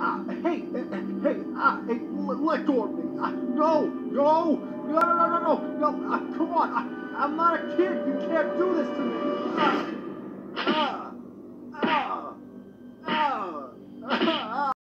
Uh, hey, hey, uh, hey, go of me. Uh, no, no, no, no, no, no, no. Uh, come on, I, I'm not a kid. You can't do this to me. Uh, uh.